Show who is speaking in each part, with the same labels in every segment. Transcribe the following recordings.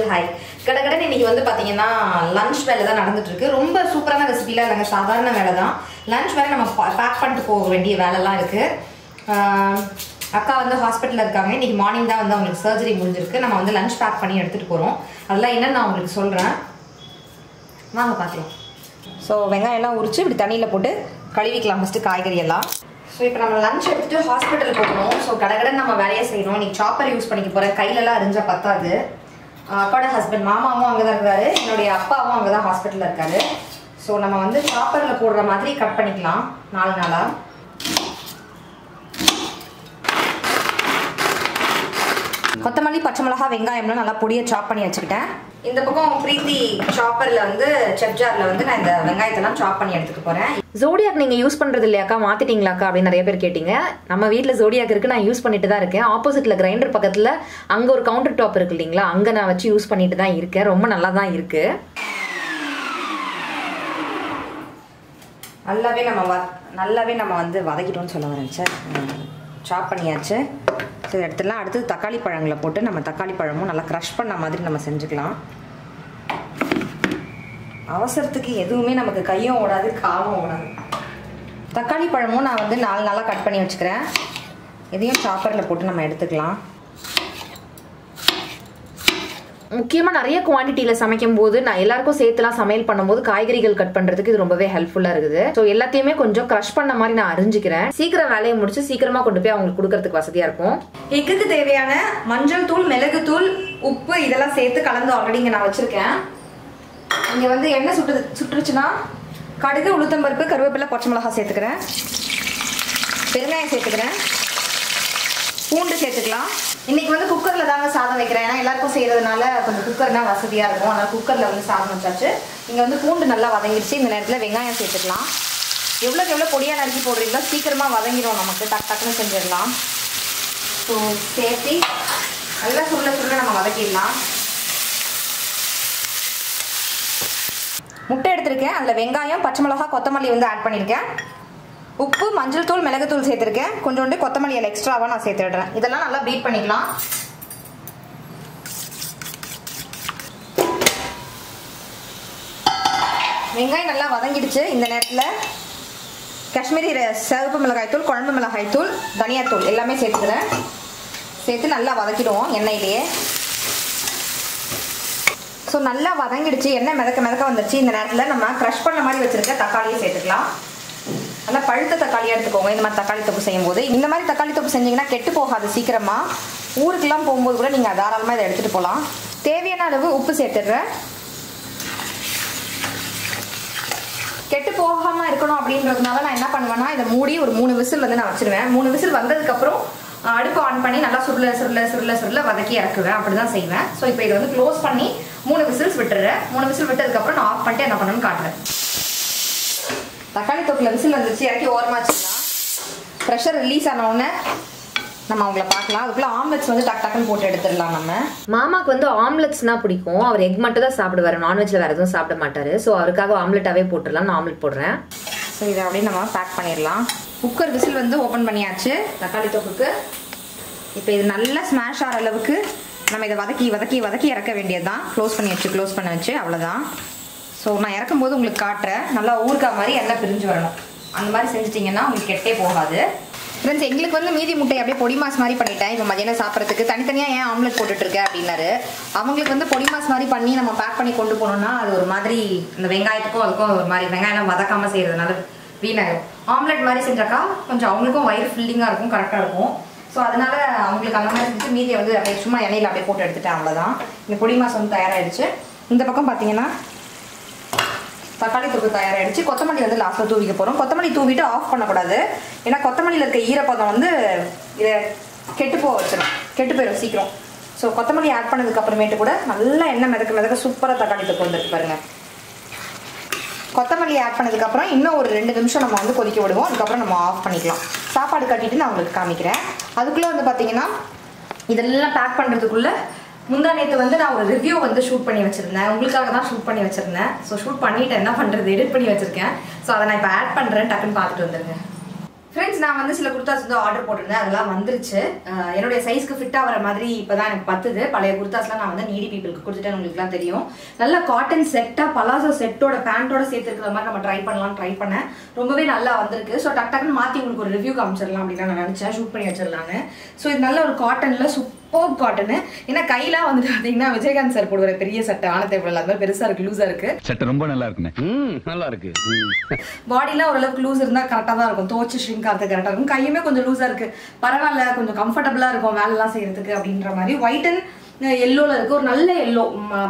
Speaker 1: Channel கேசி special கடகடன் இன்னைக்கு வந்து பார்த்தீங்கன்னா லஞ்ச் வேலை தான் நடந்துட்டு இருக்கு ரொம்ப சூப்பரான ரெசிபிலாம் இல்லைங்க சாதாரண வேலை தான் லஞ்ச் வேலை நம்ம பேக் பண்ணிட்டு போக வேண்டிய வேலைலாம் இருக்கு. அக்கா வந்து ஹாஸ்பிட்டலில் இருக்காங்க. இன்னைக்கு மார்னிங் தான் வந்து அவங்களுக்கு சர்ஜரி முடிஞ்சிருக்கு. நம்ம வந்து லஞ்ச் பேக் பண்ணி எடுத்துகிட்டு போகிறோம் அதெல்லாம் என்னன்னு நான் உங்களுக்கு சொல்கிறேன் வாங்க பார்க்கலாம். ஸோ வெங்காயம்லாம் உரிச்சு இப்படி தண்ணியில் போட்டு கழுவிக்கலாம் ஃபஸ்ட்டு காய்கறி எல்லாம். ஸோ இப்போ நம்ம லஞ்ச் எடுத்துட்டு ஹாஸ்பிட்டல் போகணும். ஸோ கடகடன் நம்ம வேலையை செய்யணும் இன்னைக்கு சாப்பர் யூஸ் பண்ணிக்க போகிறேன் கையிலலாம் அறிஞ்சால் பத்தாது. அப்பாவோட ஹஸ்பண்ட் மாமாவும் அங்கே தான் இருக்காரு. என்னுடைய அப்பாவும் அங்கே தான் ஹாஸ்பிட்டலில் இருக்காரு. ஸோ நம்ம வந்து சாப்பரில் போடுற மாதிரி கட் பண்ணிக்கலாம் நாலு நாளாக கொத்தமல்லி பச்சை மிளகா வெங்காயம்லாம் நல்லா பொடியை சாப் பண்ணி வச்சுக்கிட்டேன். இந்த பக்கம் பிரீத்தி சாப்பரில் வந்து செப் ஜாரில் வந்து நான் இந்த வெங்காயத்தெல்லாம் சாப் பண்ணி எடுத்துக்க போகிறேன்
Speaker 2: ஜோடியாக் நீங்க யூஸ் பண்றது இல்லையாக்கா? மாத்திட்டீங்களாக்கா? அப்படின்னு நிறைய பேர் கேட்டீங்க. நம்ம வீட்ல ஜோடியாக் இருக்கு நான் யூஸ் பண்ணிட்டு தான் இருக்கேன். ஆப்போசிட்ல கிரைண்டர் பக்கத்துல அங்க ஒரு கவுண்டர் டாப் இருக்கு இல்லைங்களா? அங்க நான் வச்சு யூஸ் பண்ணிட்டு தான் இருக்கேன். ரொம்ப நல்லா தான் இருக்கு.
Speaker 1: நல்லாவே நம்ம வ நல்லாவே நம்ம வந்து வதக்கிட்டோம்னு சொல்ல வரேன் சார். சாப் பண்ணியாச்சு. சரி எடுத்துடலாம். அடுத்து தக்காளி பழங்களை போட்டு நம்ம தக்காளி பழமும் நல்லா க்ரஷ் பண்ண மாதிரி நம்ம செஞ்சுக்கலாம். அவசரத்துக்கு எதுவுமே நமக்கு கையும் ஓடாது காவும் ஓடாது. தக்காளி பழமும் நான் வந்து நாலு நாளாக கட் பண்ணி வச்சுக்கிறேன். இதையும் சாப்பரில் போட்டு நம்ம எடுத்துக்கலாம்.
Speaker 2: முக்கியமாக நிறைய குவான்டிட்டியில் சமைக்கும் போது நான் எல்லாருக்கும் சேர்த்துலாம் சமையல் பண்ணும்போது காய்கறிகள் கட் பண்ணுறதுக்கு இது ரொம்பவே ஹெல்ப்ஃபுல்லாக இருக்குது. ஸோ எல்லாத்தையுமே கொஞ்சம் க்ரஷ் பண்ண மாதிரி நான் அறிஞ்சிக்கிறேன். சீக்கிரம் வேலையை முடிச்சு சீக்கிரமாக கொண்டு போய் அவங்களுக்கு கொடுக்கறதுக்கு வசதியாக இருக்கும்.
Speaker 1: எக்குக்கு தேவையான மஞ்சள் தூள் மிளகு தூள் உப்பு இதெல்லாம் சேர்த்து கலந்து ஆல்ரெடி இங்கே நான் வச்சுருக்கேன். இங்கே வந்து எண்ணெய் சுட்டு சுட்டுருச்சுன்னா கடுகு உளுத்தம்பருப்பு கருவேப்பிலை பச்சை மிளகா சேர்த்துக்கிறேன். பெருங்காயம் சேர்த்துக்கிறேன். பூண்டு சேர்த்துக்கலாம். இன்னைக்கு வந்து குக்கரில் தாங்க சாதம் வைக்கிறேன். ஏன்னா எல்லாருக்கும் செய்கிறதுனால கொஞ்சம் குக்கர்னா வசதியாக இருக்கும். அதனால் குக்கரில் வந்து சாதம் வச்சாச்சு. இங்கே வந்து பூண்டு நல்லா வதங்கிடுச்சு. இந்த நேரத்தில் வெங்காயம் சேர்த்துக்கலாம். எவ்வளோக்கு எவ்வளோ பொடியாக நறுக்கி போடுறீங்களோ சீக்கிரமாக வதங்கிடும் நமக்கு. டக் டக்குன்னு செஞ்சிடலாம். ஸோ சேர்த்து நல்லா சுருள சுருள நம்ம வதக்கிடலாம். முட்டை எடுத்திருக்கேன். அதில் வெங்காயம் பச்சை மிளகா கொத்தமல்லி வந்து ஆட் பண்ணியிருக்கேன் உப்பு மஞ்சள் தூள் மிளகுத்தூள் சேர்த்துருக்கேன். கொஞ்சோண்டு கொத்தமல்லி இலை எக்ஸ்ட்ராவாக நான் சேர்த்துடுறேன் இதெல்லாம் நல்லா பீட் பண்ணிக்கலாம். வெங்காயம் நல்லா வதங்கிடுச்சு இந்த நேரத்தில். காஷ்மீரி சிவப்பு மிளகாய் தூள் குழம்பு மிளகாய் தூள் தனியாத்தூள் எல்லாமே சேர்த்துக்கிறேன். சேர்த்து நல்லா வதக்கிடுவோம் எண்ணெயிலேயே. ஸோ நல்லா வதங்கிடுச்சு. எண்ணெய் மிதக்க மிதக்க வந்துடுச்சு இந்த நேரத்தில் நம்ம க்ரஷ் பண்ண மாதிரி வச்சுருக்க தக்காளியை சேர்த்துக்கலாம். நல்லா பழுத்த தக்காளியாக எடுத்துக்கோங்க. இந்த மாதிரி தக்காளி தொப்பு செய்யும்போது. இந்த மாதிரி தக்காளி தொப்பு செஞ்சீங்கன்னா கெட்டு போகாது சீக்கிரமாக ஊருக்கெல்லாம் போகும்போது கூட நீங்கள் தாராளமாக இதை எடுத்துகிட்டு போகலாம் தேவையான அளவு உப்பு சேர்த்துடுறேன். கெட்டு போகாமல் இருக்கணும் அப்படின்றதுனால நான் என்ன பண்ணுவேன்னா இதை மூடி ஒரு மூணு விசில் வந்து நான் வச்சிருவேன். மூணு விசில் வந்ததுக்கப்புறம் அடுப்பு ஆன் பண்ணி நல்லா சுருள சுருள சுருள சுருள வதக்கி இறக்குவேன். அப்படி தான் செய்வேன். ஸோ இப்போ இதை வந்து க்ளோஸ் பண்ணி மூணு விசில்ஸ் விட்டுறேன் மூணு விசில் விட்டதுக்கப்புறம் நான் ஆஃப் பண்ணிட்டு என்ன பண்ணணும்னு காட்டுறேன். தக்காளி தொக்கில் விசில் வந்துச்சு இறக்கி ஓரமாச்சுன்னா ப்ரெஷர் ரிலீஸ் ஆன உடனே நம்ம அவங்கள பார்க்கலாம். அதுக்குள்ளே ஆம்லெட்ஸ் வந்து டக் டக்குன்னு போட்டு எடுத்துடலாம் நம்ம.
Speaker 2: மாமாக்கு வந்து ஆம்லெட்ஸ்னா பிடிக்கும். அவர் எக் மட்டும் தான் சாப்பிடுவாரு. நான்வெஜ்ல வேற எதுவும் சாப்பிட மாட்டாரு. ஸோ அவருக்காக ஆம்லெட்டாவே போட்டுடலாம். நான் ஆம்லெட் போடுறேன்.
Speaker 1: ஸோ இதை அப்படியே நம்ம பேக் பண்ணிடலாம். குக்கர் விசில் வந்து ஓப்பன் பண்ணியாச்சு. தக்காளி தொக்குக்கு. இப்போ இது நல்லா ஸ்மாஷ் ஆகிற அளவுக்கு நம்ம இதை வதக்கி வதக்கி வதக்கி இறக்க வேண்டியது தான் க்ளோஸ் பண்ணி வச்சு க்ளோஸ் பண்ண வச்சு அவ்வளோதான் ஸோ நான் இறக்கும்போது உங்களுக்கு காட்டுறேன். நல்லா ஊறுக்காய் மாதிரி எண்ணெய் பிரிஞ்சு வரணும். அந்த மாதிரி செஞ்சிட்டிங்கன்னா உங்களுக்கு கெட்டே போகாது. ஃப்ரெண்ட்ஸ் எங்களுக்கு வந்து மீதி முட்டை அப்படியே பொடி மாஸ் மாதிரி பண்ணிட்டேன். இப்போ மதியானம் சாப்பிட்றதுக்கு தனித்தனியாக ஏன் ஆம்லெட் போட்டுட்ருக்கேன் அப்படின்னாரு. அவங்களுக்கு வந்து பொடி மாஸ் மாதிரி பண்ணி நம்ம பேக் பண்ணி கொண்டு போனோம்னா அது ஒரு மாதிரி இந்த வெங்காயத்துக்கும் அதுக்கும் ஒரு மாதிரி வெங்காயம் வதக்காமல் செய்கிறதுனால வீணாயிரும். ஆம்லெட் மாதிரி செஞ்சாக்கா கொஞ்சம் அவங்களுக்கும் வயிறு ஃபில்லிங்காக இருக்கும் கரெக்டாக இருக்கும். ஸோ அதனால அவங்களுக்கு அந்த மாதிரி செஞ்சு மீதியை வந்து அப்படியே சும்மா எண்ணெயில் அப்படியே போட்டு எடுத்துட்டேன் அவ்வளோதான் இந்த பொடி மாஸ் வந்து தயாராகிடுச்சு இந்த பக்கம் பார்த்தீங்கன்னா தக்காளி தொக்கு தயாராகிடுச்சு கொத்தமல்லி வந்து லாஸ்ட்டில் தூவிக்க போகிறோம் கொத்தமல்லி தூவிட்டு ஆஃப் பண்ணக்கூடாது. ஏன்னா கொத்தமல்லியில் இருக்க ஈரப்பதம் வந்து இதை கெட்டு போக வச்சிடும் கெட்டு போயிடும் சீக்கிரம். ஸோ கொத்தமல்லி ஆட் பண்ணதுக்கு அப்புறமேட்டு கூட நல்லா எண்ணெய் மிதக்க மிதக்க சூப்பராக தக்காளி தொக்கு வந்துருக்கு பாருங்க. கொத்தமல்லி ஆட் பண்ணதுக்கப்புறம் இன்னும் ஒரு ரெண்டு நிமிஷம் நம்ம வந்து கொதிக்க விடுவோம். அதுக்கப்புறம் நம்ம ஆஃப் பண்ணிக்கலாம். சாப்பாடு கட்டிட்டு நான் உங்களுக்கு காமிக்கிறேன். அதுக்குள்ளே வந்து பார்த்தீங்கன்னா இதெல்லாம் பேக் பண்ணுறதுக்குள்ளே முந்தா நேற்று வந்து நான் ஒரு ரிவ்யூ வந்து ஷூட் பண்ணி வச்சிருந்தேன். உங்களுக்காக தான் ஷூட் பண்ணி வச்சிருந்தேன். ஸோ ஷூட் பண்ணிட்டு என்ன பண்ணுறது எடிட் பண்ணி வச்சிருக்கேன். ஸோ அதை நான் இப்போ ஆட் பண்ணுறேன் டக்குன்னு பார்த்துட்டு வந்துருங்க. ஃப்ரெண்ட்ஸ் நான் வந்து சில குர்தாஸ் வந்து ஆர்டர் போட்டிருந்தேன். அதெல்லாம் வந்துருச்சு. என்னுடைய சைஸ்க்கு ஃபிட் ஆகிற மாதிரி இப்போதான் எனக்கு பத்துது. பழைய குர்தாஸ்லாம் நான் வந்து நீடி பீப்புளுக்கு கொடுத்துட்டேன் உங்களுக்குலாம் தெரியும். நல்ல காட்டன் செட்டாக பலாசோ செட்டோட பேண்ட்டோட சேர்த்துருக்கிற மாதிரி நம்ம ட்ரை பண்ணலாம் ட்ரை பண்ணேன். ரொம்பவே நல்லா வந்திருக்கு. ஸோ டக் டக்குன்னு மாற்றி உங்களுக்கு ஒரு ரிவ்யூ காமிச்சிடலாம் அப்படின்னு நான் நினச்சேன். ஷூட் பண்ணி வச்சிடலான்னு. ஸோ இது நல்ல ஒரு காட்டனில் சூப்பர் காட்டனு ஏன்னா கையெல்லாம் வந்துட்டு பார்த்தீங்கன்னா விஜயகாந்த் சார் போடுற பெரிய சட்டை ஆனத்தை போடல அந்த மாதிரி பெருசாக இருக்கு லூஸாக இருக்கு
Speaker 3: சட்டை ரொம்ப நல்லா இருக்குண்ணே
Speaker 4: ம் நல்லா இருக்கு. ம்.
Speaker 1: பாடிலாம் ஓரளவுக்கு லூஸ் இருந்தா கரெக்டாக தான் இருக்கும். துவச்சு ஷ்ரிங்க் ஆகிறது கரெக்டாக இருக்கும். கையுமே கொஞ்சம் லூஸாக இருக்கு. பரவாயில்ல கொஞ்சம் கம்ஃபர்டபுளாக இருக்கும் வேலைலாம் செய்யறதுக்கு அப்படின்ற மாதிரி. ஒயிட் அண்ட் எல்லோவில் இருக்குது ஒரு நல்ல எல்லோ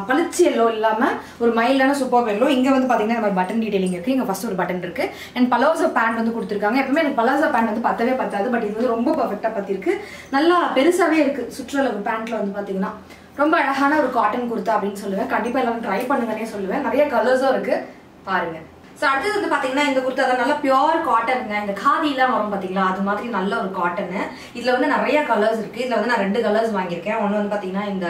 Speaker 1: பளிச்சு எல்லோ இல்லாமல் ஒரு மைல்டான சூப்பர் எல்லோ இங்கே வந்து பார்த்தீங்கன்னா நம்ம பட்டன் டீடைலிங் இருக்குது இங்கே ஃபர்ஸ்ட் ஒரு பட்டன் இருக்குது அண்ட் பலாசோ பேண்ட் வந்து கொடுத்துருக்காங்க. எப்பவுமே எனக்கு பலாசோ பேண்ட் வந்து பத்தவே பத்தாது. பட் இது வந்து ரொம்ப பர்ஃபெக்டாக பற்றிருக்கு நல்லா பெருசாகவே இருக்குது சுற்றுலா பேண்ட்டில் வந்து பார்த்தீங்கன்னா ரொம்ப அழகான ஒரு காட்டன் குர்த்தா அப்படின்னு சொல்லுவேன். கண்டிப்பாக எல்லாரும் ட்ரை பண்ணுங்கன்னே சொல்லுவேன். நிறைய கலர்ஸும் இருக்குது பாருங்கள் ஸோ அடுத்தது வந்து பார்த்தீங்கன்னா இந்த குர்த்தா தான். நல்லா பியோர் காட்டனுங்க இந்த காதிலாம் வரும் பார்த்தீங்களா அது மாதிரி நல்ல ஒரு காட்டனு இதில் வந்து நிறைய கலர்ஸ் இருக்குது இதில் வந்து நான் ரெண்டு கலர்ஸ் வாங்கியிருக்கேன். ஒன்று வந்து பார்த்தீங்கன்னா இந்த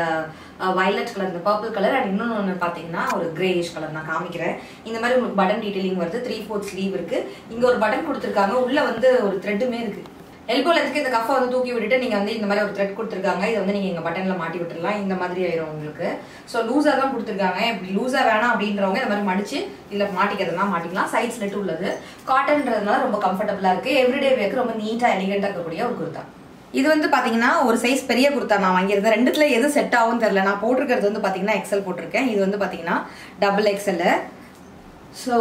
Speaker 1: வயலட் கலர் இந்த பர்பிள் கலர் அண்ட் இன்னொன்று ஒன்று பார்த்தீங்கன்னா ஒரு கிரேஷ் கலர் நான் காமிக்கிறேன். இந்த மாதிரி உங்களுக்கு பட்டன் டீட்டெயிலிங் வருது. த்ரீ ஃபோர்த் ஸ்லீவ் இருக்குது இங்கே ஒரு பட்டன் கொடுத்துருக்காங்க. உள்ளே வந்து ஒரு த்ரெட்டுமே இருக்குது எல்போ லென்ஸ்க்கு இந்த கஃபை வந்து தூக்கி விட்டுட்டு நீங்க வந்து இந்த மாதிரி ஒரு த்ரெட் கொடுத்துருக்காங்க. இதை வந்து நீங்க எங்க பட்டன்ல மாட்டி விட்டுறலாம். இந்த மாதிரி ஆயிரும் உங்களுக்கு. ஸோ லூஸா தான் கொடுத்துருக்காங்க. இப்படி லூஸா வேணாம் அப்படின்றவங்க இந்த மாதிரி மடிச்சு இதில் மாட்டிக்கிறதுனா மாட்டிக்கலாம். சைட் ஸ்லிட் உள்ளது. காட்டன்றதுனால ரொம்ப கம்ஃபர்டபுளா இருக்கு. எவ்ரிடே வேக்கு ரொம்ப நீட்டா எலிகண்டா இருக்கக்கூடிய ஒரு குர்த்தா இது வந்து பாத்தீங்கன்னா ஒரு சைஸ் பெரிய குர்த்தா நான் வாங்கியிருந்தேன். ரெண்டுத்துல எது செட் ஆகும் தெரியல. நான் போட்டிருக்கிறது வந்து பாத்தீங்கன்னா எக்ஸல் போட்டிருக்கேன். இது வந்து பாத்தீங்கன்னா டபுள் எக்ஸல் ஸோ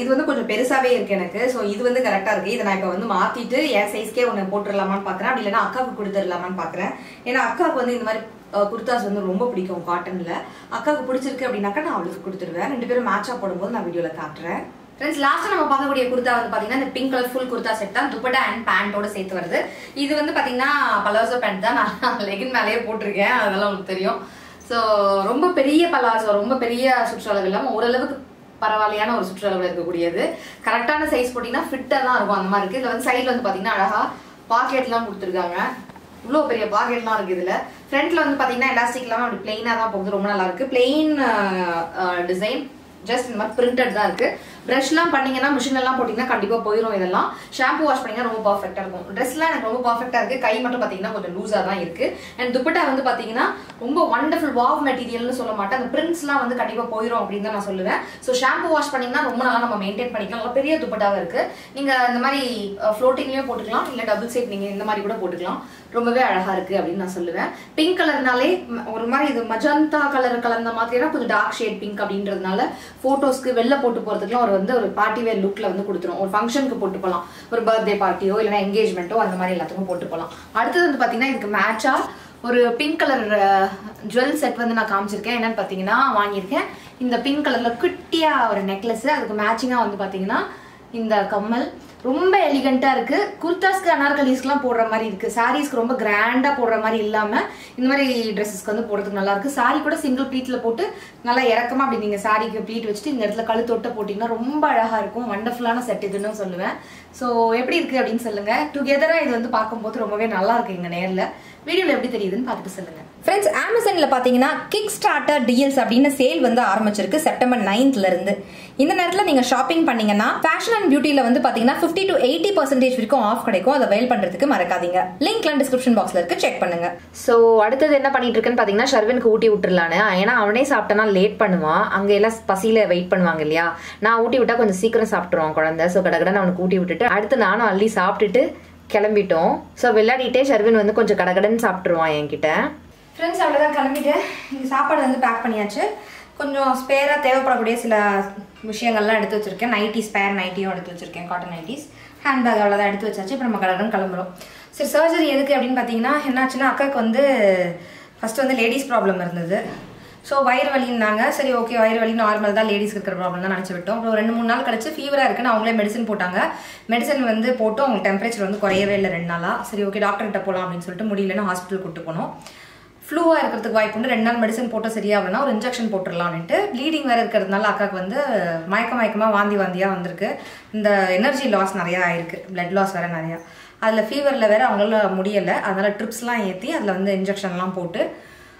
Speaker 1: இது வந்து கொஞ்சம் பெருசாவே இருக்கு எனக்கு. ஸோ இது வந்து கரெக்டா இருக்கு. இதை நான் இப்போ வந்து மாத்திட்டு என் சைஸ்க்கே ஒன்று போட்டுடலாமான்னு பார்க்குறேன் அப்படி இல்லைன்னா அக்காவுக்கு கொடுத்துடலாமான்னு பார்க்குறேன் ஏன்னா அக்காவுக்கு வந்து இந்த மாதிரி குர்தாஸ் வந்து ரொம்ப பிடிக்கும் காட்டன்ல அக்காவுக்கு பிடிச்சிருக்கு அப்படின்னாக்கா நான் அவளுக்கு கொடுத்துருவேன் ரெண்டு பேரும் மேட்சா போடும்போது நான் வீடியோல காட்டுறேன். ஃப்ரெண்ட்ஸ் லாஸ்ட் நம்ம பார்க்கக்கூடிய குர்தா வந்து பாத்தீங்கன்னா இந்த pink colour full kurta set தான். துப்பட்டா அண்ட் பேண்டோட சேர்த்து வருது. இது வந்து பாத்தீங்கன்னா பலாசோ பேண்ட் தான். நான் லெகின் மேலேயே போட்டிருக்கேன். அதெல்லாம் உங்களுக்கு தெரியும். ஸோ ரொம்ப பெரிய பலாசோ ரொம்ப பெரிய சுற்றளவு இல்லாமல் ஓரளவுக்கு பரவாயில்லையான ஒரு சுற்றுலாவில் இருக்கக்கூடியது. கரெக்டான சைஸ் போட்டிங்கன்னா ஃபிட்டாக தான் இருக்கும். அந்த மாதிரி இருக்குது இதில் வந்து சைடில் வந்து பார்த்தீங்கன்னா அழகாக பாக்கெட்லாம் கொடுத்துருக்காங்க. இவ்வளோ பெரிய பாக்கெட்லாம் இருக்குது இதில். ஃப்ரண்ட்டில் வந்து பார்த்தீங்கன்னா எலாஸ்டிக் இல்லாமல் அப்படி பிளெயினாக தான் போகுது. ரொம்ப நல்லா இருக்கு. பிளெயின் டிசைன் ஜஸ்ட் இந்த மாதிரி பிரிண்டட் தான் இருக்குது ப்ரஷ்லாம் பண்ணீங்கன்னா மிஷின்லாம் போட்டிங்கன்னா கண்டிப்பாக போயிடும் இதெல்லாம். ஷாம்பு வாஷ் பண்ணிங்கன்னா ரொம்ப பர்ஃபெக்டாக இருக்கும். ட்ரெஸ்லாம் எனக்கு ரொம்ப பர்ஃபெக்டாக இருக்குது கை மட்டும் பார்த்தீங்கன்னா கொஞ்சம் லூஸாக தான் இருக்குது அண்ட் துப்பட்டா வந்து பார்த்தீங்கன்னா ரொம்ப ஒண்டர்ஃபுல் வாவ் மெட்டீரியல்னு சொல்ல மாட்டேன். அந்த பிரிண்ட்ஸ்லாம் வந்து கண்டிப்பாக போயிடும் அப்படின்னு தான் நான் சொல்லுவேன். ஸோ ஷாம்பு வாஷ் பண்ணிங்கன்னா ரொம்ப நாளாக நம்ம மெயின்டைன் பண்ணிக்கலாம். நல்லா பெரிய துப்பட்டாவாக இருக்குது நீங்கள் இந்த மாதிரி ஃப்ளோட்டிங்லேயும் போட்டுக்கலாம். இல்லை டபுள் சைட் நீங்கள் இந்த மாதிரி கூட போட்டுக்கலாம். ரொம்பவே அழகா இருக்கு அப்படின்னு நான் சொல்லுவேன். பிங்க் கலர்னாலே ஒரு மாதிரி இது மஜந்தா கலர் கலந்த மாதிரினா கொஞ்சம் டார்க் ஷேட் பிங்க் அப்படின்றதுனால போட்டோஸ்க்கு வெளில போட்டு போறதுக்குலாம் ஒரு வந்து ஒரு பார்ட்டி வேர் லுக்ல வந்து கொடுத்துரும். ஒரு ஃபங்க்ஷனுக்கு போட்டு போகலாம் ஒரு பர்த்டே பார்ட்டியோ இல்லைன்னா என்கேஜ்மெண்ட்டோ அந்த மாதிரி எல்லாத்துக்கும் போட்டு போகலாம் அடுத்தது வந்து பார்த்தீங்கன்னா இதுக்கு மேட்சா ஒரு பிங்க் கலர் ஜுவல் செட் வந்து நான் காமிச்சிருக்கேன். என்னன்னு பார்த்தீங்கன்னா வாங்கியிருக்கேன். இந்த பிங்க் கலர்ல குட்டியா ஒரு நெக்லஸ் அதுக்கு மேட்சிங்காக வந்து பார்த்தீங்கன்னா இந்த கம்மல் ரொம்ப எலிகண்டா இருக்கு. குர்தாஸ்க்கு அனார்கலிஸ்க்குலாம் போடுற மாதிரி இருக்கு. சாரீஸ்க்கு ரொம்ப கிராண்டா போடுற மாதிரி இல்லாம இந்த மாதிரி ட்ரெஸ்ஸஸ்க்கு வந்து போடுறதுக்கு நல்லா இருக்கு. சாரி கூட சிங்கிள் ப்ளீட்டில் போட்டு நல்லா இறக்கமா அப்படி நீங்க சாரிக்கு ப்ளீட் வச்சுட்டு இந்த இடத்துல கழுத்தொட்ட போட்டீங்கன்னா ரொம்ப அழகா இருக்கும். வண்டர்ஃபுல்லான செட் இதுன்னு சொல்லுவேன். ஸோ எப்படி இருக்கு அப்படின்னு சொல்லுங்க. டுகெதரா இது வந்து பார்க்கும்போது ரொம்பவே நல்லா இருக்கு எங்க நேர்ல. வீடியோல எப்படி தெரியுதுன்னு பார்த்துட்டு சொல்லுங்க.
Speaker 5: ஃப்ரெண்ட்ஸ் அமேசானில் பார்த்தீங்கன்னா கிக் ஸ்டார்டர் டீல்ஸ் அப்படின்னு சேல் வந்து ஆரம்பிச்சிருக்கு. செப்டம்பர் 9th இருந்து. இந்த நேரத்தில் நீங்கள் ஷாப்பிங் பண்ணீங்கன்னா ஃபேஷன் அண்ட் பியூட்டியில் வந்து பார்த்தீங்கன்னா ஃபிஃப்டி டு எயிட்டி பர்சன்டேஜ் வரைக்கும் ஆஃப் கிடைக்கும். அதை வெயில் பண்ணுறதுக்கு மறக்காதீங்க. லிங்க்லாம் டிஸ்கிரிப்ஷன் பாக்ஸில் இருக்கு. செக் பண்ணுங்க.
Speaker 2: ஸோ அடுத்தது என்ன பண்ணிட்டு இருக்கேன்னு பார்த்தீங்கன்னா ஷர்வினுக்கு ஊட்டி விட்டுறலான்னு. ஏன்னா அவனே சாப்பிட்டனா லேட் பண்ணுவான். அங்கே எல்லாம் பசியில வெயிட் பண்ணுவாங்க இல்லையா? நான் ஊட்டி விட்டா கொஞ்சம் சீக்கிரம் சாப்பிட்டுருவான் குழந்தை. ஸோ கடகடன்னு அவனுக்கு ஊட்டி விட்டுட்டு அடுத்து நானும் அள்ளி சாப்பிட்டுட்டு கிளம்பிட்டோம். ஸோ விளையாடிட்டே ஷர்வின் வந்து கொஞ்சம் கடகடன்னு சாப்பிட்டுருவான் என்கிட்ட.
Speaker 1: ஃப்ரெண்ட்ஸ் அவ்வளோதான் கிளம்பிட்டு இங்கே சாப்பாடு வந்து பேக் பண்ணியாச்சு. கொஞ்சம் ஸ்பேராக தேவைப்படக்கூடிய சில விஷயங்கள்லாம் எடுத்து வச்சுருக்கேன். நைட்டி ஸ்பேர் நைட்டியும் எடுத்து வச்சுருக்கேன் காட்டன் நைட்டிஸ் ஹேண்ட்பேக் அவ்வளோதான் எடுத்து வச்சாச்சு. இப்போ நம்ம கலரும் கிளம்புறோம். சரி சர்ஜரி எதுக்கு அப்படின்னு பார்த்தீங்கன்னா என்னாச்சுன்னா அக்காவுக்கு வந்து ஃபஸ்ட்டு வந்து லேடிஸ் ப்ராப்ளம் இருந்தது. ஸோ வயிறு வலின்னாங்க. சரி ஓகே வயிறு வலி நார்மல் தான் லேடிஸ்க்கு இருக்கிற ப்ராப்ளம் தான் நினச்சி விட்டோம். அப்புறம் ரெண்டு மூணு நாள் கழிச்சு ஃபீவராக இருக்குன்னு அவங்களே மெடிசன் போட்டாங்க. மெடிசன் வந்து போட்டு அவங்க டெம்பரேச்சர் வந்து குறையவே இல்லை ரெண்டு நாளாக சரி ஓகே டாக்டர்கிட்ட போகலாம் அப்படின்னு சொல்லிட்டு முடியலன்னு ஹாஸ்பிட்டல் கூட்டு போனோம். ஃப்ளூவாக இருக்கிறதுக்கு வாய்ப்பு உண்டு. ரெண்டு நாள் மெடிசன் போட்டால் சரியாகலன்னா ஒரு இன்ஜெக்ஷன் போட்டுடலாம்னுட்டு ப்ளீடிங் வேறு இருக்கிறதுனால அக்காவுக்கு வந்து மயக்க மயக்கமாக வாந்தி வாந்தியாக வந்திருக்கு. இந்த எனர்ஜி லாஸ் நிறையா ஆயிருக்கு. பிளட் லாஸ் வேறு நிறையா. அதில் ஃபீவரில் வேறு அவங்களால முடியலை. அதனால் ட்ரிப்ஸ்லாம் ஏற்றி அதில் வந்து இன்ஜெக்ஷன்லாம் போட்டு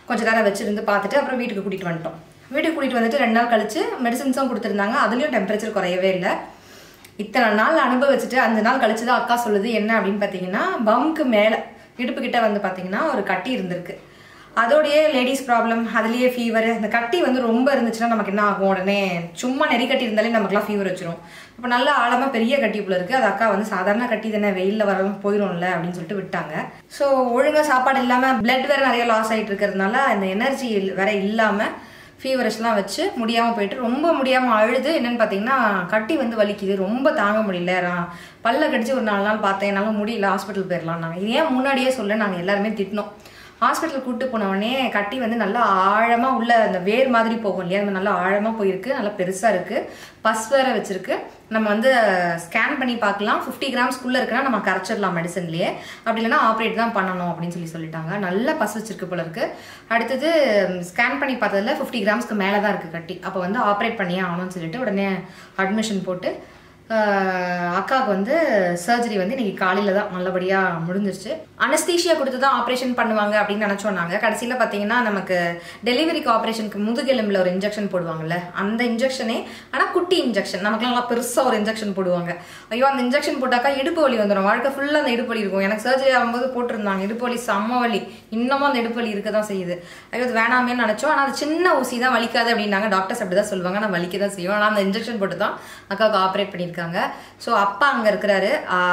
Speaker 1: கொஞ்ச நேரம் வச்சுருந்து பார்த்துட்டு அப்புறம் வீட்டுக்கு கூட்டிகிட்டு வந்துட்டோம். வீட்டுக்கு கூட்டிகிட்டு வந்துட்டு ரெண்டு நாள் கழித்து மெடிசன்ஸும் கொடுத்துருந்தாங்க. அதுலேயும் டெம்பரேச்சர் குறையவே இல்லை. இத்தனை நாள் அனுபவிச்சுட்டு அஞ்சு நாள் கழிச்சு தான் அக்கா சொல்லுது என்ன அப்படின்னு பார்த்தீங்கன்னா பம்க்கு மேலே இடுப்பு கிட்ட வந்து பார்த்தீங்கன்னா ஒரு கட்டி இருந்திருக்கு. அதோடையே லேடிஸ் ப்ராப்ளம் அதுலேயே ஃபீவர் அந்த கட்டி வந்து ரொம்ப இருந்துச்சுன்னா நமக்கு என்ன ஆகும் உடனே? சும்மா நெறி கட்டி இருந்தாலே நமக்குலாம் ஃபீவர் வச்சிரும். இப்போ நல்ல ஆழமாக பெரிய கட்டி போல இருக்குது அது அக்கா வந்து சாதாரண கட்டி தானே வெயிலில் வர போயிடும்ல அப்படின்னு சொல்லிட்டு விட்டாங்க. ஸோ ஒழுங்காக சாப்பாடு இல்லாமல் பிளட் வேறு நிறைய லாஸ் ஆகிட்டு இருக்கிறதுனால அந்த எனர்ஜி வேற இல்லாமல் ஃபீவரஸ்லாம் வச்சு முடியாமல் போயிட்டு ரொம்ப முடியாமல் அழுது என்னென்னு பார்த்தீங்கன்னா கட்டி வந்து வலிக்குது. ரொம்ப தாங்க முடியல. ரா- பல்ல கடிச்சு ஒரு நாலு நாள் பார்த்தேன். என்னால் முடியல. ஹாஸ்பிட்டல் போயிடலாம் நாங்கள் ஏன் முன்னாடியே சொல்ல நாங்கள் எல்லாருமே திட்டினோம். ஹாஸ்பிட்டல் கூப்பிட்டு போனவொடனே கட்டி வந்து நல்லா ஆழமாக உள்ள அந்த வேர் மாதிரி போகும் இல்லையா? அது நல்லா ஆழமாக போயிருக்கு. நல்லா பெருசாக இருக்குது பஸ் வேற வச்சுருக்கு. நம்ம வந்து ஸ்கேன் பண்ணி பார்க்கலாம். ஃபிஃப்டி கிராம்ஸ்க்குள்ளே இருக்குன்னா நம்ம கரைச்சிடலாம் மெடிசன்லேயே அப்படி இல்லைன்னா ஆப்ரேட் தான் பண்ணணும் அப்படின்னு சொல்லி சொல்லிட்டாங்க. நல்ல பஸ் வச்சிருக்கு போல இருக்கு. அடுத்தது ஸ்கேன் பண்ணி பார்த்ததில் ஃபிஃப்டி கிராம்ஸ்க்கு மேலே தான் இருக்குது கட்டி. அப்போ வந்து ஆப்ரேட் பண்ணியே ஆகணும்னு சொல்லிட்டு உடனே அட்மிஷன் போட்டு அக்காவுக்கு வந்து சர்ஜரி வந்து இன்னைக்கு காலையில தான் நல்லபடியா முடிஞ்சிருச்சு. அனஸ்தீஷியா கொடுத்து தான் ஆப்ரேஷன் பண்ணுவாங்க அப்படின்னு நினைச்சோம் கடைசியில் கடைசியில பாத்தீங்கன்னா நமக்கு டெலிவரிக்கு ஆப்ரேஷனுக்கு முதுகெலும்புல ஒரு இன்ஜெக்ஷன் போடுவாங்கல்ல அந்த இன்ஜெக்ஷனே ஆனா குட்டி இன்ஜெக்ஷன் நமக்குலாம் நல்லா பெருசா ஒரு இன்ஜெக்ஷன் போடுவாங்க. ஐயோ அந்த இன்ஜெக்ஷன் போட்டாக்கா இடுப்பு வலி வந்துடும் வாழ்க்கை ஃபுல்லா அந்த இடுப்பு வலி இருக்கும். எனக்கு சர்ஜரி ஆகும்போது போட்டிருந்தாங்க. இடுப்பு வலி செம்ம வலி. இன்னமும் அந்த இடுப்பு வலி இருக்க தான் செய்யுது. ஐயோ அது வேணாமேன்னு நினைச்சோம். ஆனா அது சின்ன ஊசி தான் வலிக்காது அப்படின்னாங்க. டாக்டர்ஸ் அப்படிதான் சொல்லுவாங்க. நான் வலிக்க தான் செய்வோம் ஆனா அந்த இன்ஜெக்ஷன் போட்டு தான் அக்காவுக்கு ஆப்ரேட் இருக்காங்க. ஸோ அப்பா அங்கே இருக்கிறாரு.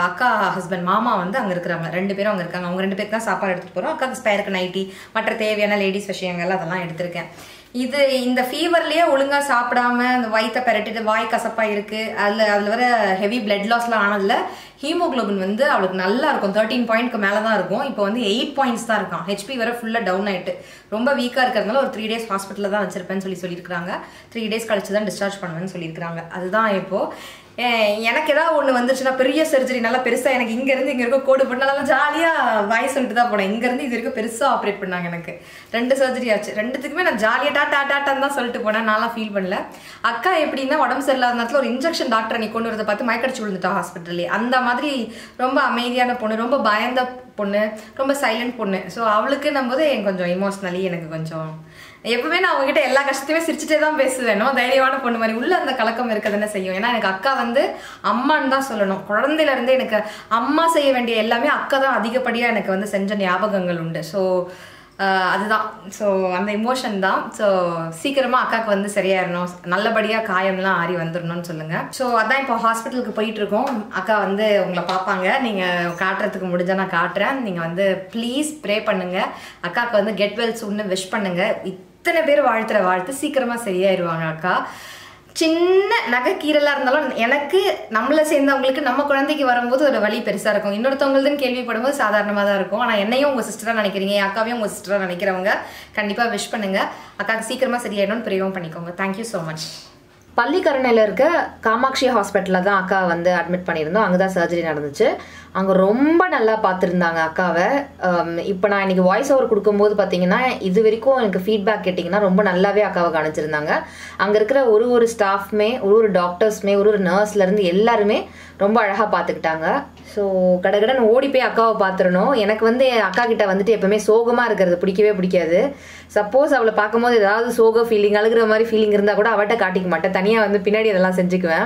Speaker 1: அக்கா ஹஸ்பண்ட் மாமா வந்து அங்கே இருக்கிறாங்க. ரெண்டு பேரும் அங்கே இருக்காங்க. அவங்க ரெண்டு பேருக்கு தான் சாப்பாடு எடுத்துட்டு போகிறோம் அக்காவுக்கு ஸ்பேருக்கு நைட்டி மற்ற தேவையான லேடிஸ் விஷயங்கள் அதெல்லாம் எடுத்திருக்கேன். இது இந்த ஃபீவர்லயே ஒழுங்கா சாப்பிடாம இந்த வயித்தை பெரட்டிட்டு வாய் கசப்பா இருக்கு. அதுல அதுல வர ஹெவி பிளட் லாஸ்லாம் ஆனதுல ஹீமோக்ளோபின் வந்து அவளுக்கு நல்லா இருக்கும். தேர்ட்டீன் பாயிண்ட்க்கு மேலே தான் இருக்கும். இப்போ வந்து எயிட் பாயிண்ட்ஸ் தான் இருக்கான் ஹெச்பி வர ஃபுல்லாக டவுன் ஆயிட்டு. ரொம்ப வீக்காக இருக்கிறதுனால ஒரு த்ரீ டேஸ் ஹாஸ்பிட்டலில் தான் வச்சிருப்பேன்னு சொல்லி சொல்லியிருக்காங்க த்ரீ டேஸ் கழிச்சு தான் டிஸ்சார்ஜ் பண்ணுவேன்னு சொல்லியிருக்காங்க அதுதான் இப்போது எனக்கு ஏதாவது ஒன்று வந்துச்சுன்னா பெரிய சர்ஜரி நல்லா பெருசாக எனக்கு இங்கேருந்து இங்கே இருக்க கோடு பண்ணாலும் நல்லா ஜாலியா வாய் சொல்லிட்டு தான் போனேன் இங்கேருந்து இது வரைக்கும் பெருசாக ஆப்ரேட் பண்ணாங்க எனக்கு. ரெண்டு சர்ஜரி ஆச்சு. ரெண்டுத்துக்குமே நான் ஜாலியாக டாட்டா டாட்டான்னு தான் சொல்லிட்டு போனேன். நான்லாம் ஃபீல் பண்ணல. அக்கா எப்படின்னா உடம்பு சரியில்லாத நேரத்தில் ஒரு இன்ஜெக்ஷன் டாக்டர் நீ கொண்டு வரதை பார்த்து மயக்கடிச்சு விழுந்துட்டா ஹாஸ்பிட்டல்லே அந்த மாதிரி ரொம்ப அமைதியான பொண்ணு ரொம்ப பயந்த பொண்ணு ரொம்ப சைலண்ட் பொண்ணு. ஸோ அவளுக்கு போது கொஞ்சம் இமோஷ்னலி எனக்கு கொஞ்சம் எப்பவுமே நான் அவங்ககிட்ட எல்லா கஷ்டத்தையுமே சிரிச்சுட்டே தான் பேசுவேனோ? தைரியமான பொண்ணு மாதிரி உள்ள அந்த கலக்கம் இருக்க தானே செய்யும்? ஏன்னா எனக்கு அக்கா வந்து அம்மான்னு தான் சொல்லணும். குழந்தையிலேருந்து எனக்கு அம்மா செய்ய வேண்டிய எல்லாமே அக்கா தான் அதிகப்படியா எனக்கு வந்து செஞ்ச ஞாபகங்கள் உண்டு. ஸோ அதுதான். ஸோ அந்த இமோஷன் தான். ஸோ சீக்கிரமாக அக்காவுக்கு வந்து சரியாயிடணும் நல்லபடியாக காயம்லாம் ஆறி வந்துடணும்னு சொல்லுங்கள் ஸோ அதான் இப்போ ஹாஸ்பிட்டலுக்கு போயிட்டு இருக்கோம் அக்கா வந்து உங்களை பார்ப்பாங்க. நீங்கள் காட்டுறதுக்கு முடிஞ்சால் நான் காட்டுறேன். நீங்கள் வந்து ப்ளீஸ் ப்ரே பண்ணுங்கள் அக்காவுக்கு வந்து கெட் வெல் சூன்னு விஷ் பண்ணுங்கள் இத்தனை பேர் வாழ்த்துற வாழ்த்து? சீக்கிரமா சரியாயிருவாங்க அக்கா. சின்ன நகைக்கீரலாக இருந்தாலும் எனக்கு நம்மள சேர்ந்தவங்களுக்கு நம்ம குழந்தைக்கு வரும்போது ஒரு வழி பெருசாக இருக்கும். இன்னொருத்தவங்களுதுன்னு கேள்விப்படும்போது சாதாரணமாக தான் இருக்கும். ஆனால் என்னையும் உங்கள் சிஸ்டராக நினைக்கிறீங்க என் அக்காவையும் உங்கள் சிஸ்டராக நினைக்கிறவங்க கண்டிப்பாக விஷ் பண்ணுங்க. அக்காவுக்கு சீக்கிரமாக சரியாயிடும்னு பிரியவும் பண்ணிக்கோங்க. தேங்க்யூ ஸோ மச்
Speaker 2: பள்ளிக்கரணையில் இருக்க காமாட்சி ஹாஸ்பிட்டலில் தான் அக்கா வந்து அட்மிட் பண்ணியிருந்தோம். அங்கே தான் சர்ஜரி நடந்துச்சு. அங்கே ரொம்ப நல்லா பார்த்துருந்தாங்க அக்காவை. இப்போ நான் இன்னைக்கு வாய்ஸ் ஓவர் கொடுக்கும்போது பார்த்தீங்கன்னா இது வரைக்கும் எனக்கு ஃபீட்பேக் கேட்டிங்கன்னா ரொம்ப நல்லாவே அக்காவை கவனிச்சிருந்தாங்க அங்கே இருக்கிற ஒரு ஒரு ஸ்டாஃப்மே ஒரு ஒரு டாக்டர்ஸ்மே ஒரு ஒரு நர்ஸ்லேருந்து எல்லாருமே ரொம்ப அழகாக பார்த்துக்கிட்டாங்க. ஸோ கடகடன் ஓடி போய் அக்காவை பார்த்துடணும். எனக்கு வந்து என் அக்கா கிட்ட வந்துட்டு எப்பவுமே சோகமாக இருக்கிறது பிடிக்கவே பிடிக்காது. சப்போஸ் அவளை பார்க்கும்போது ஏதாவது சோக ஃபீலிங் அழுகிற மாதிரி ஃபீலிங் இருந்தால் கூட அவட்ட காட்டிக்க மாட்டேன். தனியாக வந்து பின்னாடி அதெல்லாம் செஞ்சுக்குவேன்.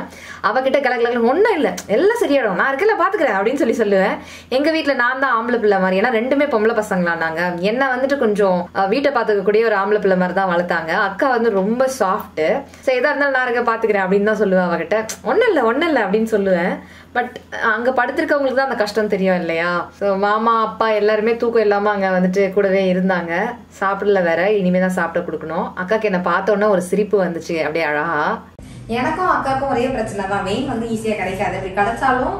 Speaker 2: அவகிட்ட கலக்கல ஒன்றும் இல்லை. எல்லாம் சரியாயிடும். நான் இருக்கல பார்த்துக்கிறேன் அப்படின்னு சொல்லி சொல்லுவேன். எங்கள் வீட்டில் நான் தான் ஆம்பளை பிள்ளை மாதிரி. ஏன்னா ரெண்டுமே பொம்பளை பசங்களா நாங்க என்ன வந்துட்டு கொஞ்சம் வீட்டை பார்த்துக்கக்கூடிய ஒரு ஆம்பளை பிள்ளை மாதிரி தான் வளர்த்தாங்க. அக்கா வந்து ரொம்ப சாஃப்ட் ஸோ எதா இருந்தாலும் நான் இருக்க பார்த்துக்கிறேன் அப்படின்னு தான் சொல்லுவேன் அவகிட்ட. ஒன்றும் இல்லை ஒன்றும் இல்லை அப்படின்னு சொல்லுவேன். பட் அங்க படுத்திருக்கவங்களுக்கு தான் அந்த கஷ்டம் தெரியும் இல்லையா? ஸோ மாமா அப்பா எல்லாருமே தூக்கம் இல்லாம அங்க வந்துட்டு கூடவே இருந்தாங்க. சாப்பிடல வேற இனிமே தான் சாப்பிட கொடுக்கணும். அக்காக்கு என்ன பார்த்தோன்னே ஒரு சிரிப்பு வந்துச்சு அப்படியே அழகா.
Speaker 4: எனக்கும் அக்காவுக்கும் ஒரே பிரச்சனை தான். வெயின் வந்து ஈஸியா கிடைக்காது. அப்படி கிடைச்சாலும்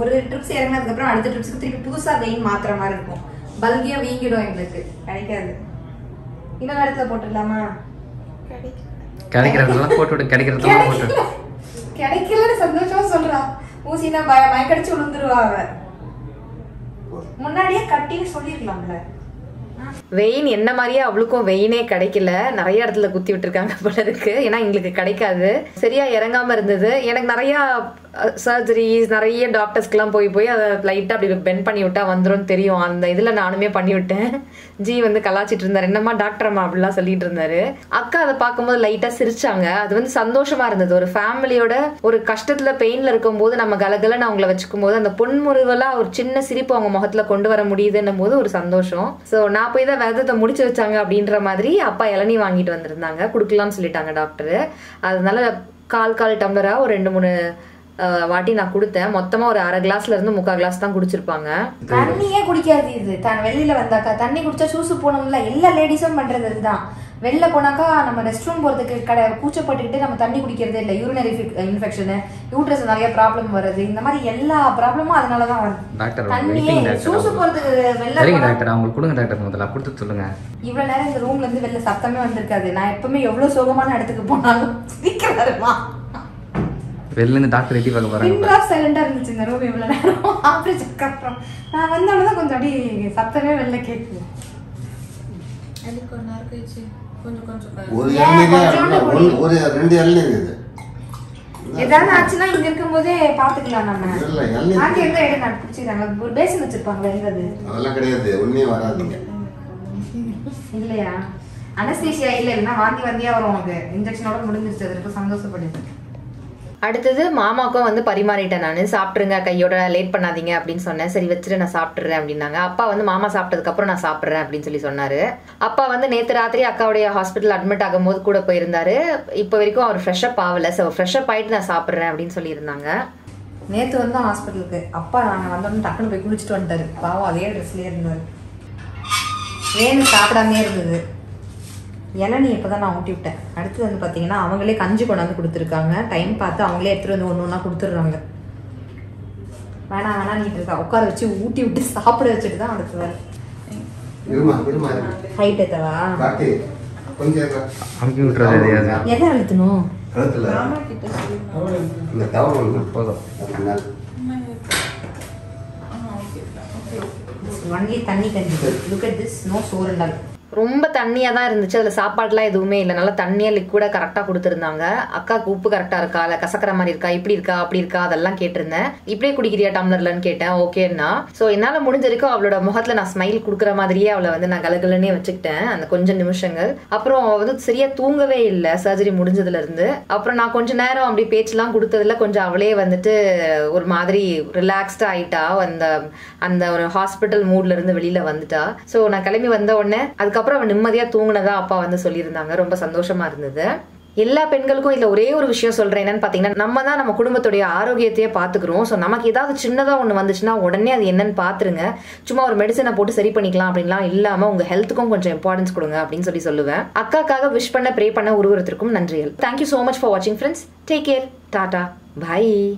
Speaker 4: ஒரு ட்ரிப்ஸ் இறங்கினதுக்கு அப்புறம் அடுத்த ட்ரிப்ஸ்க்கு திருப்பி புதுசா வெயின் மாத்துற மாதிரி இருக்கும். பல்கியா வீங்கிடும் எங்களுக்கு. கிடைக்காது. இன்னொரு இடத்துல போட்டுடலாமா?
Speaker 3: கிடைக்கிறதெல்லாம் போட்டு விடு. கிடைக்கிறதெல்லாம் போட்டு விடு.
Speaker 4: கிடைக்கலன்னு சந்தோஷமா சொல்றா. ஊசினா பய மயக்கடிச்சு விழுந்துருவா அவ. முன்னாடியே கட்டின்னு சொல்லிருக்கலாம்ல.
Speaker 2: வெயின் என்ன மாதிரியே அவளுக்கும் வெயினே கிடைக்கல. நிறைய இடத்துல குத்தி விட்டுருக்காங்க போல இருக்கு. ஏன்னா எங்களுக்கு கிடைக்காது. சரியா இறங்காம இருந்தது. எனக்கு நிறைய சர்ஜரிஸ் நிறைய டாக்டர்ஸ்க்கெலாம் போய் போய் அதை லைட்டாக அப்படி பெண்ட் பண்ணி விட்டா வந்துரும் தெரியும். அந்த இதில் நானுமே பண்ணி விட்டேன். ஜி வந்து கலாச்சிட்டு இருந்தார். என்னம்மா டாக்டர் அம்மா அப்படிலாம் சொல்லிட்டு இருந்தாரு. அக்கா அதை பார்க்கும்போது லைட்டாக சிரிச்சாங்க. அது வந்து சந்தோஷமா இருந்தது. ஒரு ஃபேமிலியோட ஒரு கஷ்டத்தில் பெயினில் இருக்கும்போது நம்ம கலகலன்னு அவங்கள வச்சுக்கும் போது அந்த பொன்முறுவலா ஒரு சின்ன சிரிப்பு அவங்க முகத்தில் கொண்டு வர முடியுதுன்னும் போது ஒரு சந்தோஷம். ஸோ நான் போய் தான் விதத்தை முடிச்சு வச்சாங்க அப்படின்ற மாதிரி அப்பா இளநீ வாங்கிட்டு வந்திருந்தாங்க. கொடுக்கலாம்னு சொல்லிட்டாங்க டாக்டர் அதனால கால் கால் டம்ளராக ஒரு ரெண்டு மூணு வாட்டி நான் கொடுத்தேன். மொத்தமா ஒரு அரை கிளாஸ்ல இருந்து முக்கால் கிளாஸ் தான் குடிச்சிருப்பாங்க.
Speaker 1: தண்ணியே குடிக்காது இது. தான் வெளியில வந்தாக்கா தண்ணி குடிச்சா சூசு போனோம்ல எல்லா லேடிஸும் பண்றது இதுதான் வெளில போனாக்கா நம்ம ரெஸ்ட் ரூம் போறதுக்கு கடை கூச்சப்பட்டுக்கிட்டு நம்ம தண்ணி குடிக்கிறதே இல்லை. யூரினரி இன்ஃபெக்ஷனு யூட்ரஸ் நிறைய ப்ராப்ளம் வருது. இந்த மாதிரி எல்லா ப்ராப்ளமும் அதனால தான் வருது.
Speaker 3: டாக்டர்
Speaker 1: தண்ணியே சூசு போறதுக்கு வெளில
Speaker 3: சரிங்க டாக்டர் அவங்களுக்கு கொடுங்க டாக்டர் முதல்ல கொடுத்து சொல்லுங்க.
Speaker 1: இவ்வளவு நேரம் இந்த ரூம்ல இருந்து வெளில சத்தமே வந்திருக்காது. நான் எப்பவுமே எவ்வளவு சோகமான இடத்துக்கு போனாலும் சிரிக்கிறாருமா
Speaker 3: வெளில இருந்து டாக்டர் எட்டி பார்க்க போறாங்க.
Speaker 1: ட்ராப் சைலண்டா இருந்துச்சு இந்த ரூம் இவ்வளவு நேரம். ஆப்ரேஷனுக்கு அப்புறம் நான் வந்தோடனே தான் கொஞ்சம் அப்படி சத்தமே வெளில கேட்குது.
Speaker 4: ஒரு ஒரு ரெண்டு இளநீர் இருக்குது.
Speaker 1: ஏதாவது ஆச்சுன்னா இங்க இருக்கும்போதே பாத்துக்கலாம் நம்ம. ஆண்டி எங்க பிடிச்சிக்கிறாங்க? ஒரு பேசன் வச்சிருப்பாங்க எங்கது?
Speaker 4: அதெல்லாம் கிடையாது ஒன்னே வராதுங்க.
Speaker 1: இல்லையா? அனஸ்தீசியா இல்ல இல்லைன்னா வாந்தி வாந்தியா வரும் உனக்கு. இன்ஜெக்ஷனோட முடிஞ்சிருச்சு அது ரொம்ப சந்தோஷப்படுது
Speaker 2: அடுத்தது மாமாக்கும் வந்து பரிமாறிட்டேன் நான். சாப்பிட்ருங்க கையோட லேட் பண்ணாதீங்க அப்படின்னு சொன்னேன். சரி வச்சுட்டு நான் சாப்பிட்றேன் அப்படின்னாங்க. அப்பா வந்து மாமா சாப்பிட்டதுக்கப்புறம் நான் சாப்பிட்றேன் அப்படின்னு சொல்லி சொன்னாரு. அப்பா வந்து நேற்று ராத்திரி அக்காவுடைய ஹாஸ்பிட்டல் அட்மிட் ஆகும்போது கூட போயிருந்தாரு. இப்போ வரைக்கும் அவர் ஃப்ரெஷ்அப் ஆகல. ஸோ ஃப்ரெஷ்அப் ஆகிட்டு நான் சாப்பிட்றேன் அப்படின்னு சொல்லியிருந்தாங்க.
Speaker 1: நேற்று வந்து ஹாஸ்பிட்டலுக்கு அப்பா நாங்கள் வந்தோம்னு டக்குன்னு போய் குளிச்சுட்டு வந்துட்டாரு. பாவம் அதே ட்ரெஸ்லேயே இருந்தாரு. வேணும் சாப்பிடாமே இருந்தது. இளநீ இப்பதான் நான் ஊட்டி விட்டேன். அடுத்து வந்து பாத்தீங்கன்னா அவங்களே கஞ்சி கொண்டாந்து கொடுத்துருக்காங்க. டைம் பார்த்து அவங்களே எடுத்துட்டு வந்து ஒன்று ஒன்றா கொடுத்துட்றாங்க. வேணாம் வேணாம் நீட்டு இருக்கா உட்கார வச்சு ஊட்டி விட்டு சாப்பிட வச்சுட்டு தான் அடுத்து வர.
Speaker 4: இருமா இருமா. இருமா.
Speaker 1: ஹைட் எத்தவா எதை அழுத்தணும்? ஒன்லி தண்ணி கஞ்சி. லுக் அட் திஸ் நோ சோறுண்டால்
Speaker 2: ரொம்ப தண்ணியாக தான் இருந்துச்சு. அதில் சாப்பாடுலாம் எதுவுமே இல்லை. நல்லா தண்ணியாக லிக்விடாக கரெக்டாக கொடுத்துருந்தாங்க. அக்காவுக்கு உப்பு கரெக்டாக இருக்கா? இல்லை கசக்கிற மாதிரி இருக்கா? இப்படி இருக்கா? அப்படி இருக்கா? அதெல்லாம் கேட்டிருந்தேன். இப்படியே குடிக்கிறியா டம்ளர்லன்னு கேட்டேன். ஓகேன்னா ஸோ என்னால் முடிஞ்ச வரைக்கும் அவளோட முகத்தில் நான் ஸ்மைல் கொடுக்குற மாதிரியே அவளை வந்து நான் கலகலன்னே வச்சுக்கிட்டேன். அந்த கொஞ்சம் நிமிஷங்கள். அப்புறம் அவள் வந்து சரியாக தூங்கவே இல்லை. சர்ஜரி முடிஞ்சதுலேருந்து அப்புறம் நான் கொஞ்ச நேரம் அப்படி பேச்செலாம் கொடுத்ததுல கொஞ்சம் அவளே வந்துட்டு ஒரு மாதிரி ரிலாக்ஸ்டாக ஆயிட்டா. அந்த அந்த ஒரு ஹாஸ்பிட்டல் மூட்லேருந்து வெளியில் வந்துட்டா. ஸோ நான் கிளம்பி வந்த உடனே அதுக்கப்புறம் அவன் நிம்மதியா தூங்கினதா அப்பா வந்து சொல்லியிருந்தாங்க. ரொம்ப சந்தோஷமா இருந்தது. எல்லா பெண்களுக்கும் இதுல ஒரே ஒரு விஷயம் சொல்றேன். என்னன்னு பாத்தீங்கன்னா நம்ம தான் நம்ம குடும்பத்துடைய ஆரோக்கியத்தையே பாத்துக்கிறோம். ஸோ நமக்கு ஏதாவது சின்னதா ஒண்ணு வந்துச்சுன்னா உடனே அது என்னன்னு பாத்துருங்க. சும்மா ஒரு மெடிசனை போட்டு சரி பண்ணிக்கலாம் அப்படின்லாம் இல்லாம உங்க ஹெல்த்துக்கும் கொஞ்சம் இம்பார்ட்டன்ஸ் கொடுங்க அப்படின்னு சொல்லி சொல்லுவேன். அக்காக்காக விஷ் பண்ண ப்ரே பண்ண ஒருவருத்திற்கும் நன்றிகள். Thank you so much for வாட்சிங் friends take care tata bye